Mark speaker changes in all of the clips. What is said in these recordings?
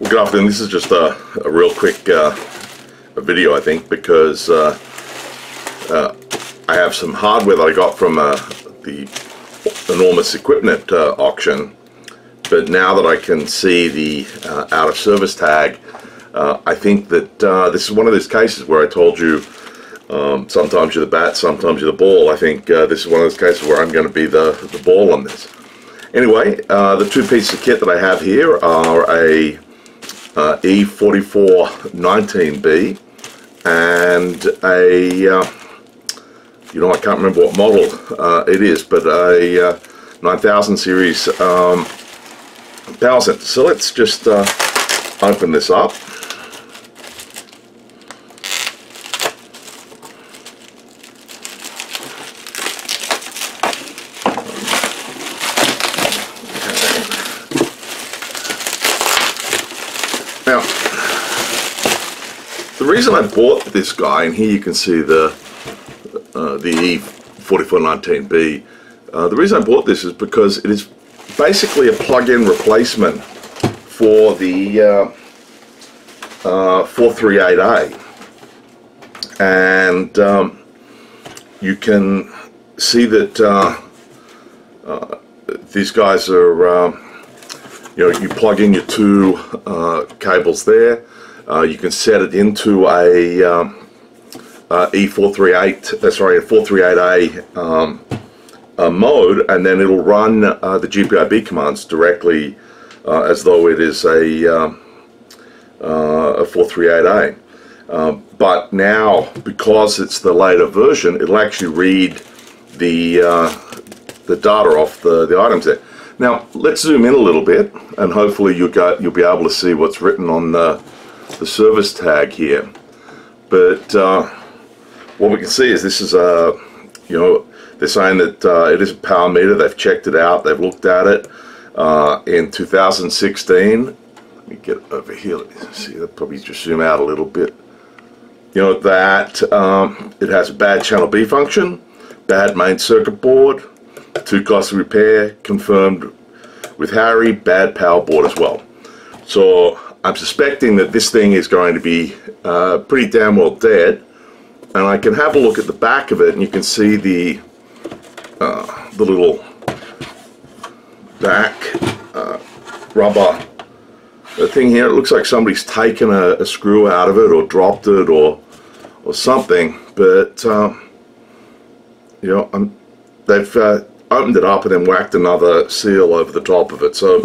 Speaker 1: Well, good afternoon. This is just a, a real quick uh, a video, I think, because uh, uh, I have some hardware that I got from uh, the enormous equipment uh, auction. But now that I can see the uh, out of service tag, I think that this is one of those cases where I told you um, sometimes you're the bat, sometimes you're the ball. I think this is one of those cases where I'm going to be the, the ball on this. Anyway, the two pieces of kit that I have here are a uh, E4419B and a, uh, you know, I can't remember what model uh, it is, but a uh, 9000 series um, power sensor. So let's just uh, open this up. Reason I bought this guy, and here you can see the uh, the E4419B, uh, the reason I bought this is because it is basically a plug-in replacement for the uh, 438A. Uh, and um, you can see that uh, uh, these guys are um, you know, you plug in your two cables there. Uh, you can set it into a um, uh, E438, uh, sorry, a 438A um, mode, and then it'll run uh, the GPIB commands directly uh, as though it is a, um, a 438A. Um, but now, because it's the later version, it'll actually read the the data off the, the items there. Now let's zoom in a little bit and hopefully go, you'll be able to see what's written on the, the service tag here. But uh, what we can see is this is a, you know, they're saying that uh, it is a power meter, they've checked it out, they've looked at it uh, in 2016. Let me get over here, let me see, I'll probably just zoom out a little bit. You know, that um, it has a bad channel B function, bad main circuit board, too costly repair, confirmed with Harry, bad power board as well. So I'm suspecting that this thing is going to be uh, pretty damn well dead. And I can have a look at the back of it and you can see the, uh, the little back uh, rubber thing here. It looks like somebody's taken a, a, screw out of it or dropped it or, or something. But, um, you know, I'm, they've uh, opened it up and then whacked another seal over the top of it. So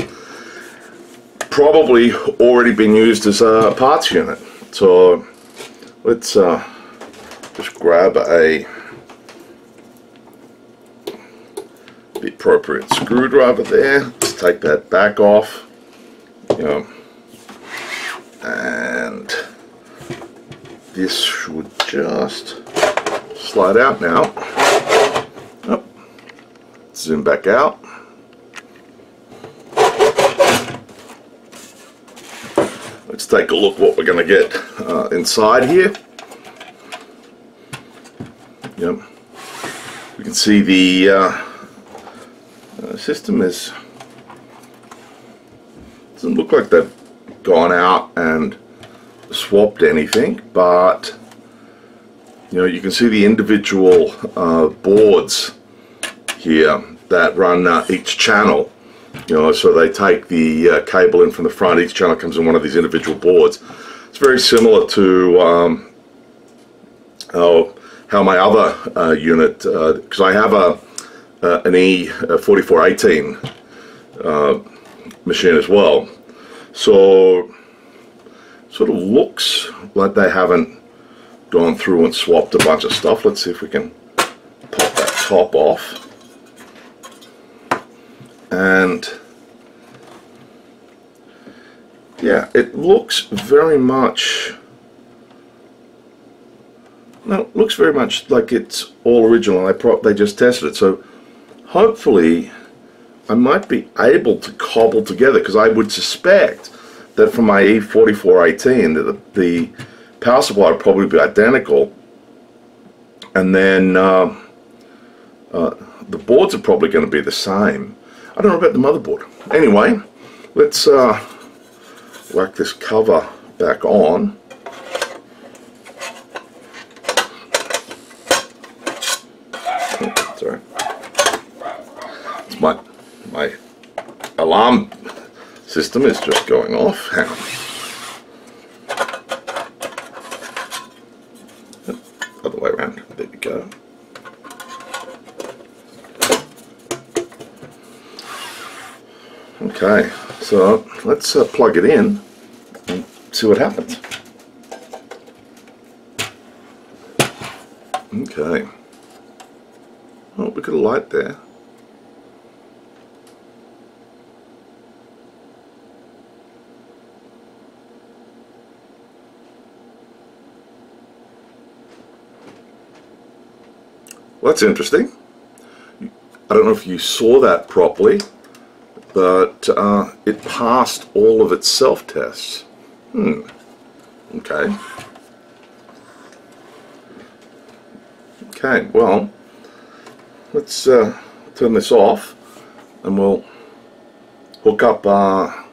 Speaker 1: probably already been used as a parts unit. So let's uh, just grab a the appropriate screwdriver there. Let's take that back off. You know, and this should just slide out now zoom back out. Let's take a look what we're going to get uh, inside here. Yep. We can see the uh, uh, system is doesn't look like they've gone out and swapped anything, but you know you can see the individual uh, boards here that run uh, each channel. You know, so they take the uh, cable in from the front. Each channel comes in one of these individual boards. It's very similar to um, how, how my other uh, unit, because uh, I have a uh, an E4418 uh, machine as well. So sort of looks like they haven't gone through and swapped a bunch of stuff. Let's see if we can pop that top off and yeah it looks very much no looks very much like it's all original I pro they just tested it. So hopefully I might be able to cobble together because I would suspect that for my E4418 the, the power supply would probably be identical. And then uh, uh, the boards are probably going to be the same I don't know about the motherboard. Anyway, let's uh, whack this cover back on. Sorry. It's my my alarm system is just going off. Hang on. Other way around. There we go. Okay, so let's uh, plug it in and see what happens. Okay. Oh, we got a light there. Well, that's interesting. I don't know if you saw that properly, but uh, it passed all of its self-tests. Hmm. Okay. Okay, well, let's uh, turn this off and we'll hook up our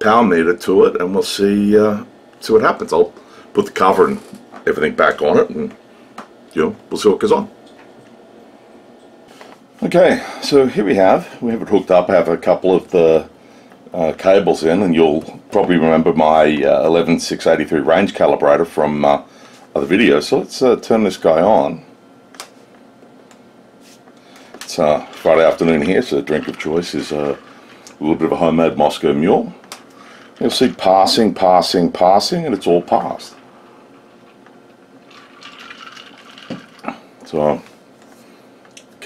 Speaker 1: power meter to it and we'll see uh, see what happens. I'll put the cover and everything back on it and you know, we'll see what goes on. Okay, so here we have, we have it hooked up, I have a couple of the uh, cables in and you'll probably remember my uh, 11683 range calibrator from uh, other videos. So let's uh, turn this guy on. It's uh, Friday afternoon here, so the drink of choice is uh, a little bit of a homemade Moscow Mule. You'll see passing, passing, passing, and it's all passed. So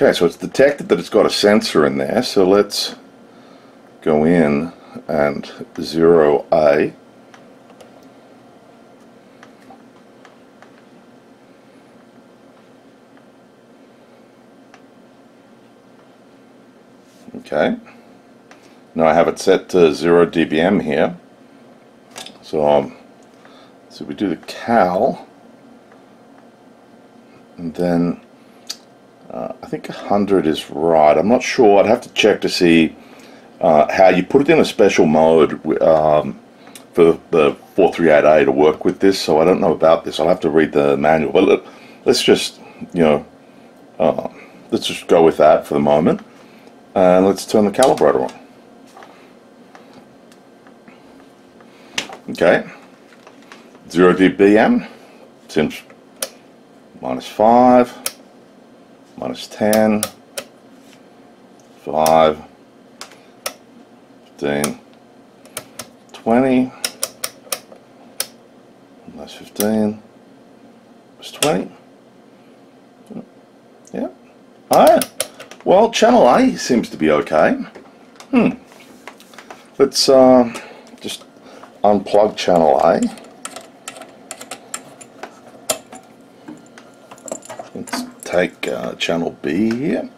Speaker 1: Okay, so it's detected that it's got a sensor in there, so let's go in and zero A. Okay, now I have it set to 0 dBm here. So, um, so we do the cal, and then uh, I think 100 is right. I'm not sure. I'd have to check to see uh, how you put it in a special mode um, for the 438A to work with this. So I don't know about this. I'll have to read the manual. But let, us just, you know, uh, let's just go with that for the moment. And let's turn the calibrator on. Okay. 0 dBm. Seems minus 5 minus 10, 5, 15, 20, minus 15, minus 20. Yeah. Oh, well, channel A seems to be okay. Hmm. Let's uh, just unplug channel A. take uh, channel B here.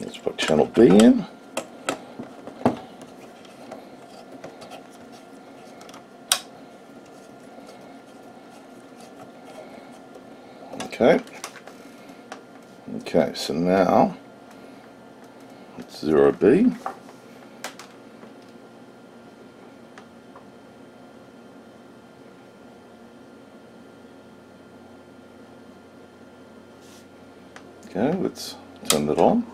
Speaker 1: Let's put channel B in. Okay. Okay, so now it's 0B. Let's turn it on.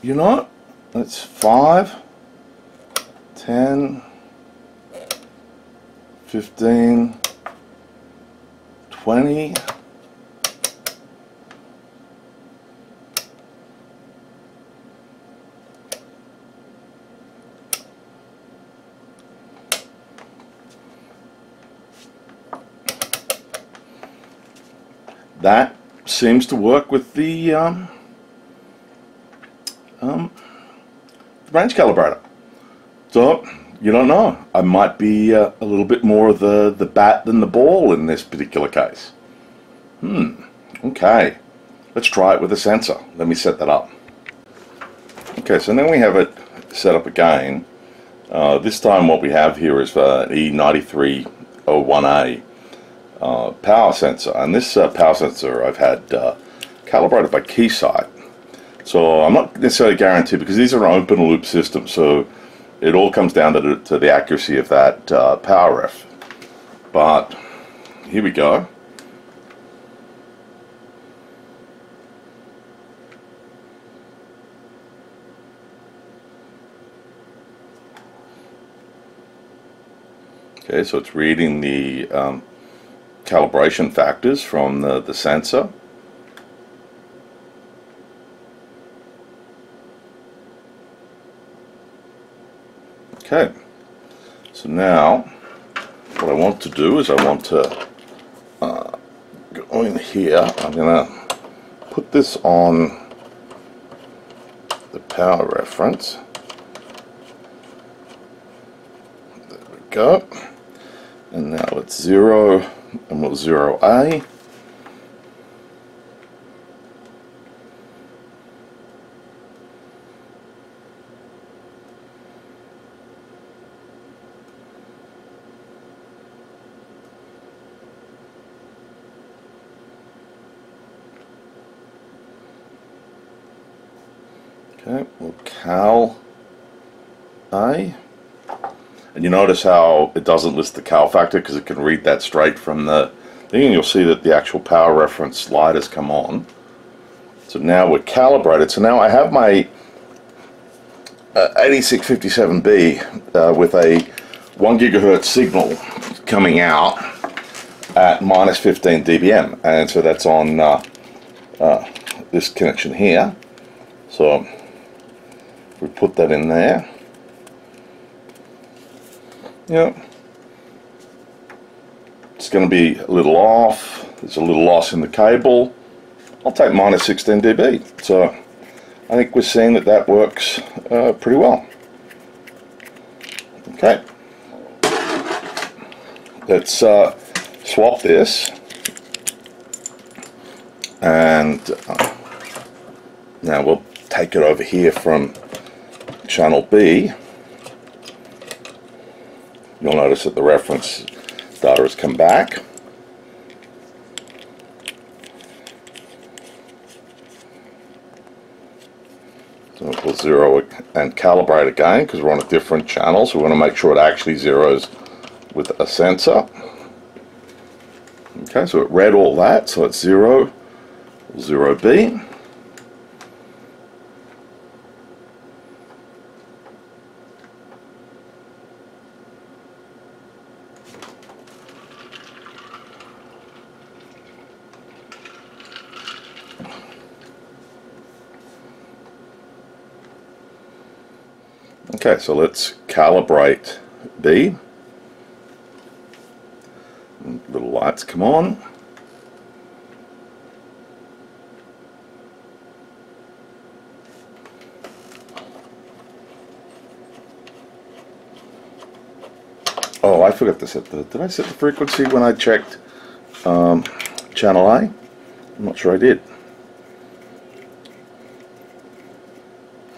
Speaker 1: You know what? That's 5, 10, 15, 20, that seems to work with the um, um, range calibrator. So you don't know. I might be uh, a little bit more of the the bat than the ball in this particular case. Hmm. Okay. Let's try it with a sensor. Let me set that up. Okay, so now we have it set up again. Uh, this time what we have here is uh, E9301A uh, power sensor and this uh, power sensor I've had uh, calibrated by Keysight So I'm not necessarily guaranteed because these are an open loop systems, so it all comes down to the, to the accuracy of that uh, power ref. But here we go. Okay, so it's reading the um, calibration factors from the, the sensor. Okay, so now what I want to do is I want to uh, go in here, I'm going to put this on the power reference. There we go. And now it's zero, and we'll zero A. Okay, we'll cal A. And you notice how it doesn't list the cal factor because it can read that straight from the thing and you'll see that the actual power reference slide has come on. So now we're calibrated. So now I have my uh, 8657B uh, with a 1 gigahertz signal coming out at minus 15 dBm and so that's on uh, uh, this connection here. So we put that in there. Yep. It's going to be a little off. There's a little loss in the cable. I'll take minus 16 dB. So I think we're seeing that that works uh, pretty well. Okay. Let's uh, swap this. And uh, now we'll take it over here from channel B You'll notice that the reference daughter has come back. So we'll zero and calibrate again because we're on a different channel so we want to make sure it actually zeroes with a sensor. Okay, so it read all that, so it's zero, zero B. So let's calibrate B. Little lights come on. Oh, I forgot to set the, did I set the frequency when I checked um, channel A? I'm not sure I did.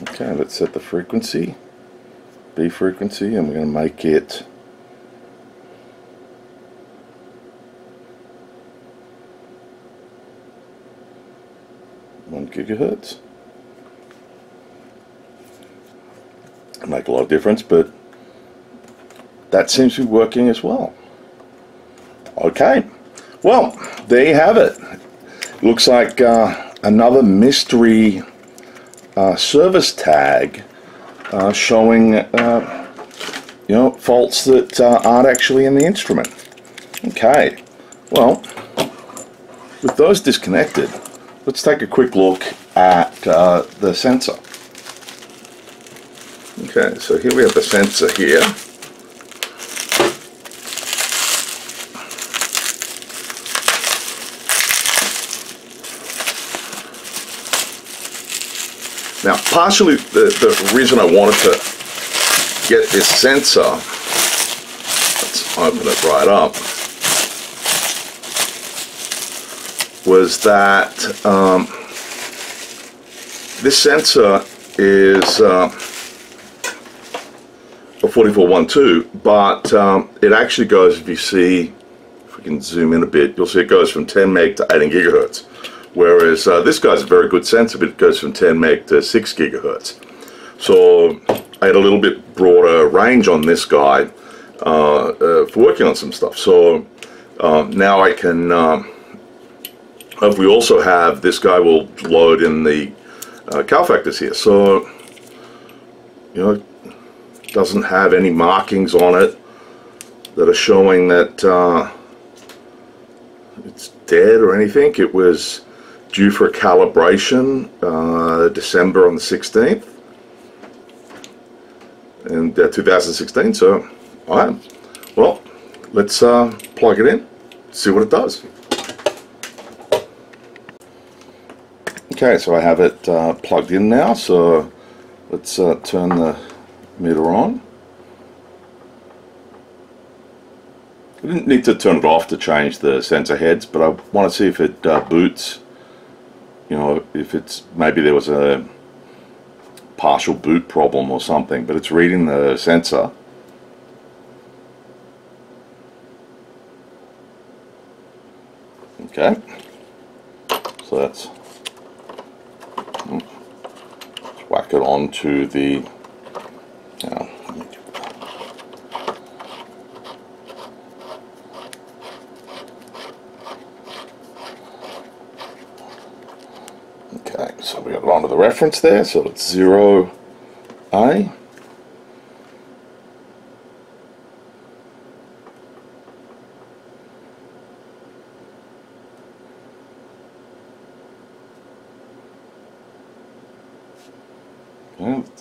Speaker 1: Okay, let's set the frequency. B frequency and we're going to make it one gigahertz. Make a lot of difference, but that seems to be working as well. Okay, well, there you have it. Looks like uh, another mystery uh, service tag uh, showing uh, you know faults that uh, aren't actually in the instrument. Okay, well with those disconnected, let's take a quick look at uh, the sensor. Okay, so here we have the sensor here. Now, partially the, the reason I wanted to get this sensor, let's open it right up, was that um, this sensor is uh, a 4412, but um, it actually goes, if you see, if we can zoom in a bit, you'll see it goes from 10 meg to 18 gigahertz. Whereas uh, this guy's a very good sensor, but it goes from 10 meg to 6 gigahertz. So I had a little bit broader range on this guy uh, uh, for working on some stuff. So um, now I can, um, if we also have, this guy will load in the uh, cal factors here. So, you know, doesn't have any markings on it that are showing that uh, it's dead or anything. It was due for a calibration uh, December on the 16th in uh, 2016 so alright well let's uh, plug it in see what it does. Okay so I have it uh, plugged in now so let's uh, turn the meter on. I didn't need to turn it off to change the sensor heads but I want to see if it uh, boots you know if it's maybe there was a partial boot problem or something but it's reading the sensor. Okay. So that's hmm, let's whack it onto the uh, Okay, so we got it onto the reference there, so it's 0A.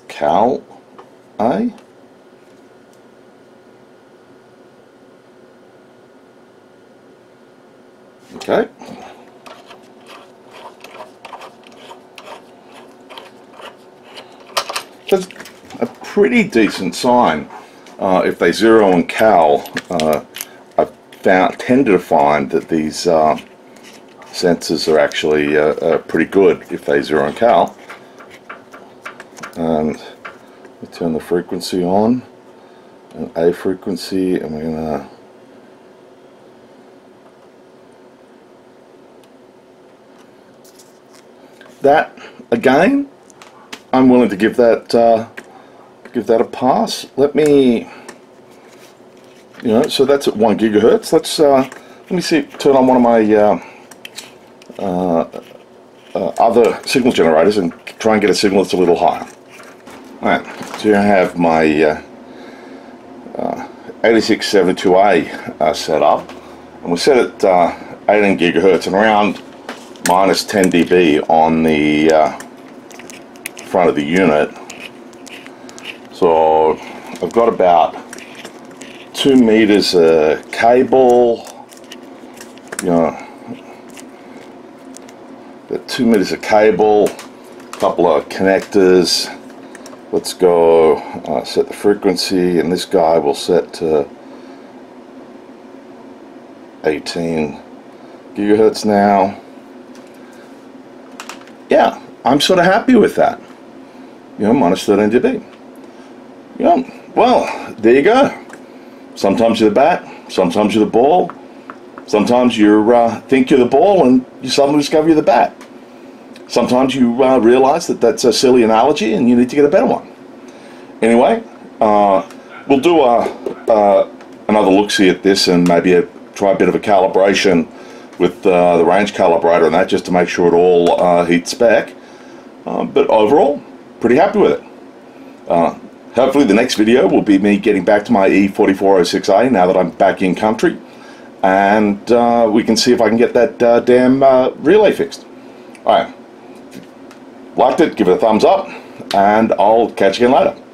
Speaker 1: Cal A. Okay. That's a pretty decent sign. Uh, if they zero and cal, uh, I've found, to find that these uh, sensors are actually uh, uh, pretty good if they zero and cal. And we turn the frequency on, an A frequency, and we're gonna that again I'm willing to give that uh, give that a pass. Let me, you know, so that's at one gigahertz. Let's uh, let me see. Turn on one of my uh, uh, uh other signal generators and try and get a signal that's a little higher. All right. So I have my 8672A uh, set up, and we set it 18 gigahertz and around minus 10 dB on the front of the unit. So I've got about two meters of cable, you know, got two meters of cable, a couple of connectors. Let's go uh, set the frequency, and this guy will set to 18 gigahertz now. Yeah, I'm sort of happy with that you know, minus 13 dB. Yeah, well, there you go. Sometimes you're the bat, sometimes you're the ball, sometimes you uh, think you're the ball and you suddenly discover you're the bat. Sometimes you uh, realize that that's a silly analogy and you need to get a better one. Anyway, uh, we'll do a, uh, another look-see at this and maybe a, try a bit of a calibration with uh, the range calibrator and that just to make sure it all uh, heats spec. but overall, pretty happy with it. Hopefully the next video will be me getting back to my E4406A now that I'm back in country and uh, we can see if I can get that uh, damn uh, relay fixed. Alright, liked it, give it a thumbs up and I'll catch you again later.